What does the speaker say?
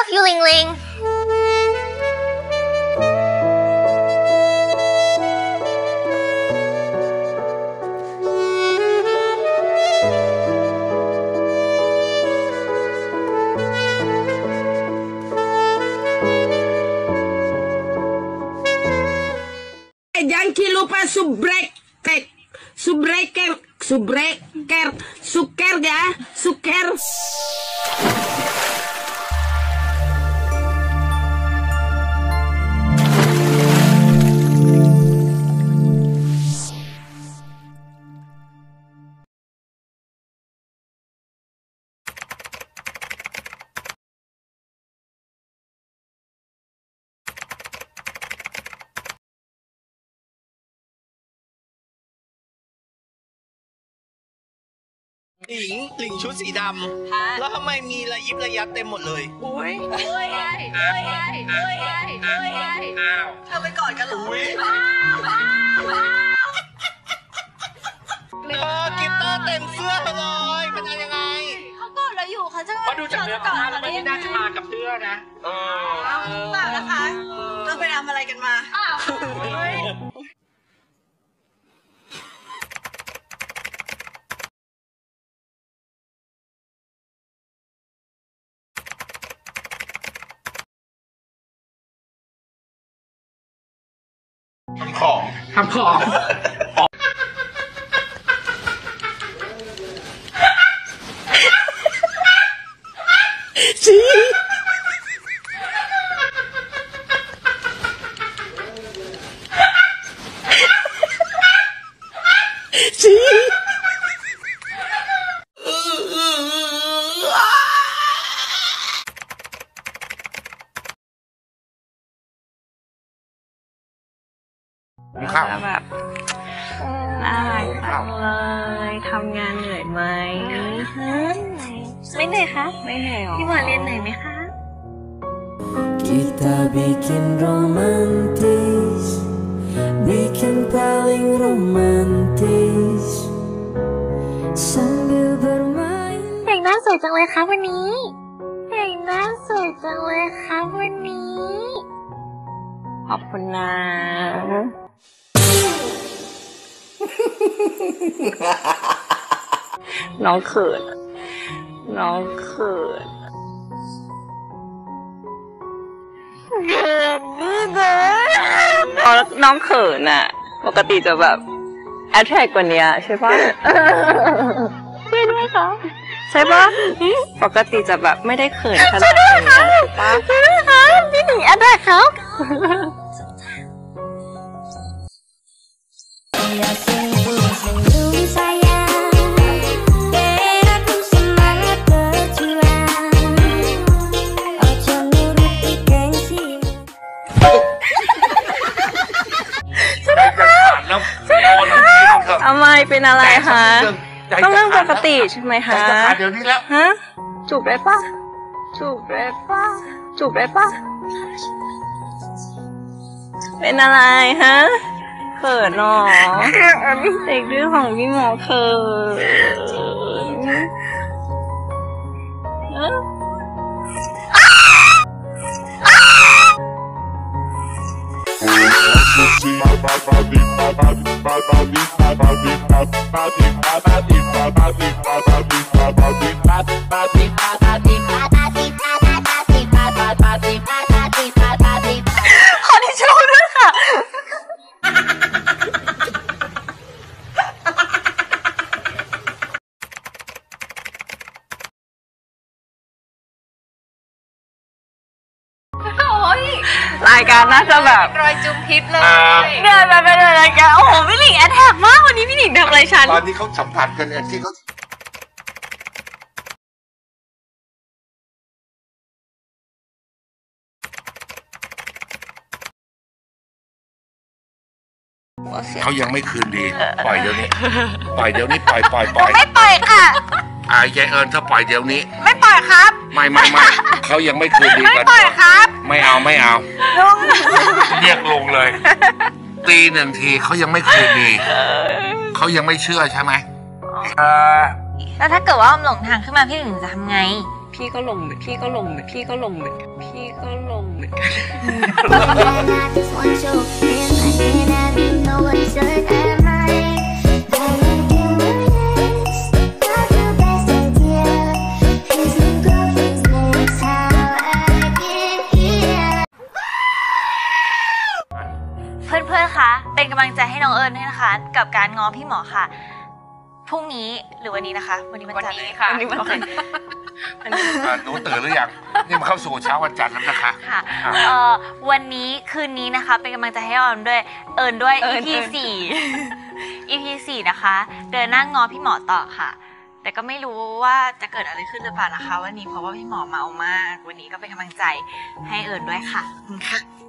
love you Ling Ling Eh, Jangan lupa subreker, subreker, subreker, suker ya, suker. หลิงหลิงชุดสีดำแล้วทำไมมีระยิบระยับเต็มหมดเลยอุ้ยอุ้ยไอ้อุ้ยไอ้อุ้ยไอ้อุ้ยไอ้เธอไปกอดกันเหรออุ้ยเออกีตาร์เต็มเสื้อเลยมันจะยังไง เขากอดเราอยู่เขาจะเพราะดูจากเนื้อผ้าแล้วไม่น่าจะมากับเสื้อนะ เออ เปล่านะคะเราไปทำอะไรกันมา อ้าวของ ทำข องข้าวแล้วแบบน่ารักจังเลยทำงานเหนื่อยไหมไม่เหนื่อยคะไม่เหนื่อยหรอพี่หมอเรียนเหนื่อยไหมคะ Kita bikin romantis Bikin paling romantis Sambil bermain แต่งหน้าสวยจังเลยครับวันนี้ แต่งหน้าสวยจังเลยครับวันนี้ ขอบคุณนะ น้องเขินอะน้องเขินเขินนี่นะอ๋อน้องเขินอะปกติจะแบบแอทแทกกว่านี้ใช่ปะใช่ด้วยคะใช่ปะปกติจะแบบไม่ได้เขินขนาดนี้ใช่ปะใช่ไหมคะพี่หนิงอันได้ครับ Saya sungguh ทำไมเป็นอะไรคะต้องเรื่องปกติใช่ไหมใจคะจะขาดเดี๋ยวนี้แล้วฮะจูบได้ปะจูบได้ปะจูบได้ปะเป็นอะไรฮะ เขินหรอเด็กดื้อของพี่หมอเขินเอ้ รายการน่าจะแบบรอยจุมพิษเลยเดินมาเป็นรายการโอ้โหพี่หลิงแอทแทกมากวันนี้พี่หลิงทำอะไรฉันตอนที่เขาสัมผัสกันเนี่ยที่เขาเขายังไม่คืนดี ปล่อยเดี๋ยวนี้ ปล่อยเดี๋ยวนี้ ปล่อยปล่อยปล่อยไม่ปล่อยค่ะ อายใจเอิญถ้าปล่อยเดี๋ยวนี้ ไม่ปล่อยครับ ไม่ไม่ไม่เขายังไม่คืนดีไม่กันปล่อยครับไม่เอาไม่เอา ลุงเรียกลงเลย ตีหนึ่งทีเขายังไม่คืนดีเขายังไม่เชื่อใช่ไหมเออแล้วถ้าเกิดว่าออมหลงทางขึ้นมาพี่หนิงจะทำไง พี่ก็ลงเหมือนพี่ก็ลงเหมือนพี่ก็ลงเหมือนพี่ก็ลงเหมือนกัน And I องเอิญด้วยนะคะกับการง้อพี่หมอค่ะ พรุ่งนี้หรือวันนี้นะคะ วันนี้มันวันจันทร์นี้ค่ะวันนี้มันจันทร์อะหนูตื่นหรือยังนี่มันเข้าสู่เช้าวันจันทร์แล้วนะคะค่ะ เอ่อวันนี้คืนนี้นะคะ เป็นกำลังใจให้ออมด้วย เอิญด้วย เอิญ EP เอิญสี่ EP สี่นะคะ เดินหนั่งงอพี่หมอต่อค่ะ แต่ก็ไม่รู้ว่าจะเกิดอะไรขึ้นหรือเปล่านะคะ วันนี้เพราะว่าพี่หมอเมามาก วันนี้ก็เป็นกำลังใจให้เอิญด้วยค่ะขอบคุณค่ะ